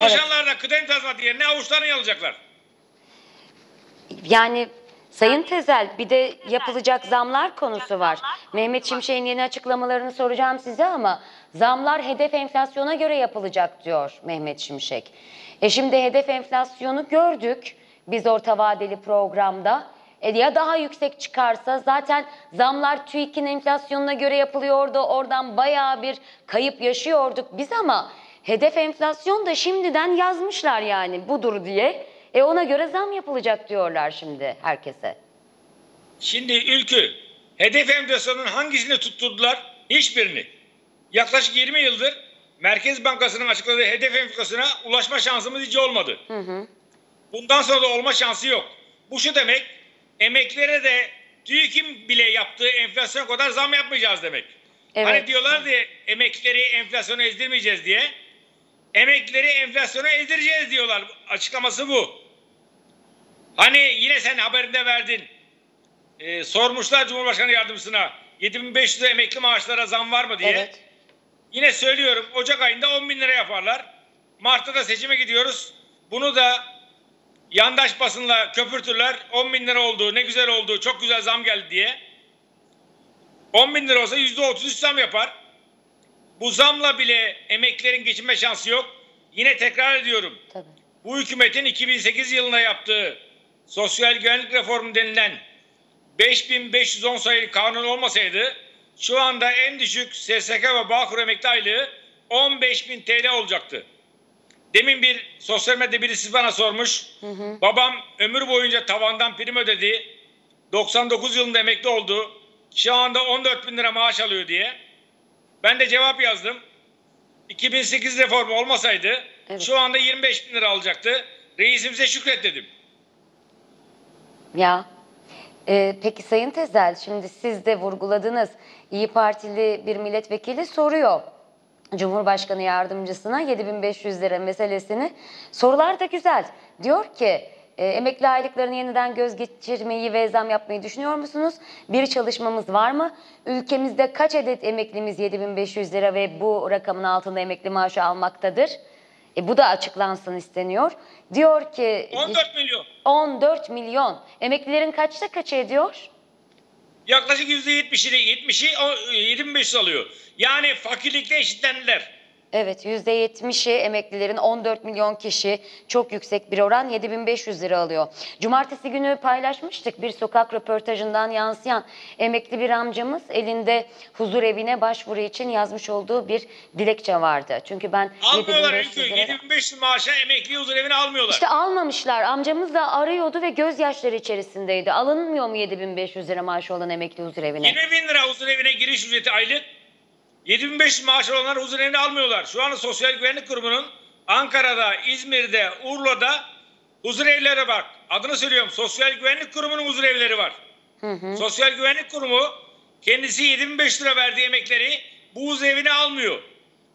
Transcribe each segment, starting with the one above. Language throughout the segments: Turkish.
Çalışanlar da kıdem tazminatı yerine avuçlarını yalayacaklar. Yani Sayın Tezel bir de yapılacak zamlar konusu var. Mehmet Şimşek'in yeni açıklamalarını soracağım size ama zamlar hedef enflasyona göre yapılacak diyor Mehmet Şimşek. E şimdi hedef enflasyonu gördük biz orta vadeli programda. E ya daha yüksek çıkarsa zaten zamlar TÜİK'in enflasyonuna göre yapılıyordu. Oradan bayağı bir kayıp yaşıyorduk biz ama hedef enflasyon da şimdiden yazmışlar yani budur diye. E ona göre zam yapılacak diyorlar şimdi herkese. Şimdi ülkü hedef enflasyonun hangisini tutturdular? Hiçbirini. Yaklaşık 20 yıldır Merkez Bankası'nın açıkladığı hedef enflasyona ulaşma şansımız hiç olmadı. Hı hı. Bundan sonra da olma şansı yok. Bu şu demek emeklere de TÜİK'in bile yaptığı enflasyon kadar zam yapmayacağız demek. Evet. Hani diyorlar diye emeklileri enflasyona ezdirmeyeceğiz diye. Emeklileri enflasyona ezdireceğiz diyorlar. Açıklaması bu. Hani yine sen haberinde verdin. Ee, sormuşlar Cumhurbaşkanı Yardımcısına 7500 lira emekli maaşlara zam var mı diye. Evet. Yine söylüyorum Ocak ayında 10 bin lira yaparlar. Mart'ta da seçime gidiyoruz. Bunu da yandaş basınla köpürtürler. 10 bin lira oldu, ne güzel oldu, çok güzel zam geldi diye. 10 bin lira olsa %33 zam yapar. Bu zamla bile emeklilerin geçinme şansı yok. Yine tekrar ediyorum. Tabii. Bu hükümetin 2008 yılında yaptığı sosyal güvenlik reformu denilen 5510 sayılı kanun olmasaydı şu anda en düşük SSK ve Bağkur emekli aylığı 15.000 TL olacaktı. Demin bir sosyal medyada birisi bana sormuş. Babam ömür boyunca tavandan prim ödedi. 99 yılında emekli oldu. Şu anda 14 bin lira maaş alıyor diye. Ben de cevap yazdım. 2008 reformu olmasaydı Evet. şu anda 25 bin lira alacaktı. Reisimize şükret dedim. Ya Ee, peki Sayın Tezel şimdi siz de vurguladınız. İyi Partili bir milletvekili soruyor. Cumhurbaşkanı yardımcısına 7500 lira meselesini. Sorular da güzel. Diyor ki e, emekli aylıklarını yeniden göz geçirmeyi ve zam yapmayı düşünüyor musunuz? Bir çalışmamız var mı? Ülkemizde kaç adet emeklimiz 7500 lira ve bu rakamın altında emekli maaşı almaktadır? E, bu da açıklansın isteniyor. Diyor ki 14 milyon. 14 milyon. Emeklilerin kaçta kaçı ediyor? Yaklaşık %70'i 70'i o, 25 alıyor. Yani fakirlikle eşitlendiler. Evet %70'i emeklilerin 14 milyon kişi çok yüksek bir oran 7500 lira alıyor. Cumartesi günü paylaşmıştık bir sokak röportajından yansıyan emekli bir amcamız elinde huzur evine başvuru için yazmış olduğu bir dilekçe vardı. Çünkü ben Almıyorlar 7500 ülkü. lira... 7500 maaşa emekli huzur evine almıyorlar. İşte almamışlar. Amcamız da arıyordu ve gözyaşları içerisindeydi. Alınmıyor mu 7500 lira maaşı olan emekli huzur evine? 20 bin lira huzur evine giriş ücreti aylık. 7500 maaş olanlar huzur evine almıyorlar. Şu anda Sosyal Güvenlik Kurumu'nun Ankara'da, İzmir'de, Urla'da huzur evleri var. Adını söylüyorum. Sosyal Güvenlik Kurumu'nun huzur evleri var. Sosyal Güvenlik Kurumu kendisi 7500 lira verdiği emekleri bu huzur evine almıyor.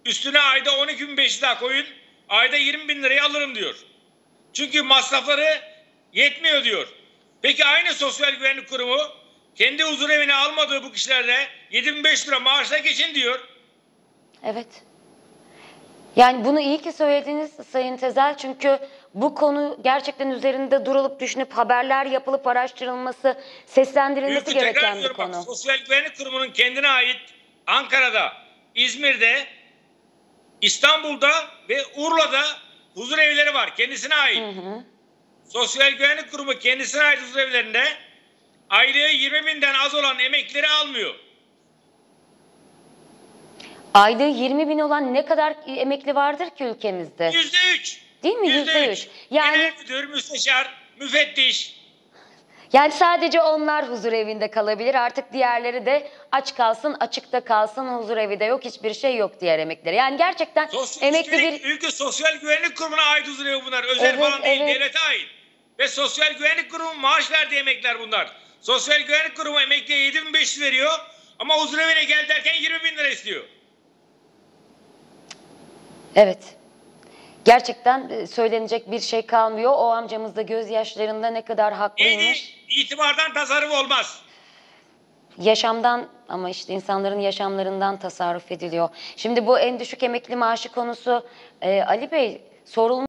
Üstüne ayda 12.500 daha koyun. Ayda 20 bin lirayı alırım diyor. Çünkü masrafları yetmiyor diyor. Peki aynı Sosyal Güvenlik Kurumu kendi huzur evine almadığı bu kişilerle 7500 lira maaşla geçin diyor. Evet. Yani bunu iyi ki söylediniz Sayın Tezel çünkü bu konu gerçekten üzerinde durulup düşünüp haberler yapılıp araştırılması, seslendirilmesi Ülkü gereken bir diyorum bak, konu. Sosyal Güvenlik Kurumu'nun kendine ait Ankara'da, İzmir'de, İstanbul'da ve Urla'da huzur evleri var. Kendisine ait. Sosyal Güvenlik Kurumu kendisine ait huzur evlerinde aylığı 20 binden az olan emeklileri almıyor. Aylığı 20 bin olan ne kadar emekli vardır ki ülkemizde? Yüzde üç. Değil mi? Yüzde üç. Yani- Genel müdür, müsteşar, müfettiş. Yani sadece onlar huzur evinde kalabilir. Artık diğerleri de aç kalsın, açıkta kalsın, huzur evi de yok, hiçbir şey yok diğer emekliler. Yani gerçekten Sosyal, emekli bir... Ülke Sosyal Güvenlik Kurumu'na ait huzur evi bunlar. Özel Evet, falan değil, evet. devlete ait. Ve Sosyal Güvenlik Kurumu maaş verdiği emekliler bunlar. Sosyal Güvenlik Kurumu emekliye 7500 veriyor ama huzur evine gel derken 20 bin lira istiyor. Evet. Gerçekten e, söylenecek bir şey kalmıyor. O amcamız da gözyaşlarında ne kadar haklıymış. İtibardan tasarruf olmaz. Yaşamdan ama işte insanların yaşamlarından tasarruf ediliyor. Şimdi bu en düşük emekli maaşı konusu e, Ali Bey sorulması